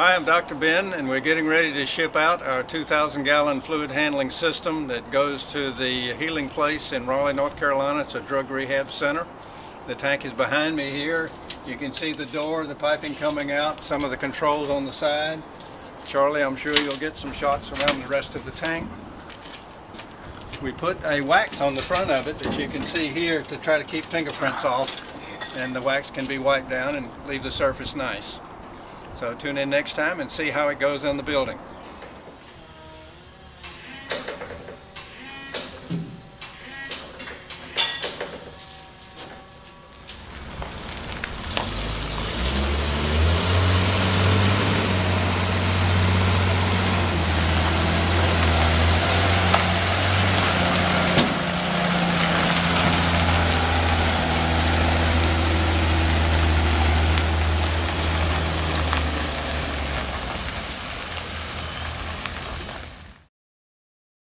Hi, I'm Dr. Ben, and we're getting ready to ship out our 2,000 gallon fluid handling system that goes to the Healing Place in Raleigh, North Carolina. It's a drug rehab center. The tank is behind me here. You can see the door, the piping coming out, some of the controls on the side. Charlie, I'm sure you'll get some shots around the rest of the tank. We put a wax on the front of it that you can see here to try to keep fingerprints off and the wax can be wiped down and leave the surface nice. So tune in next time and see how it goes in the building.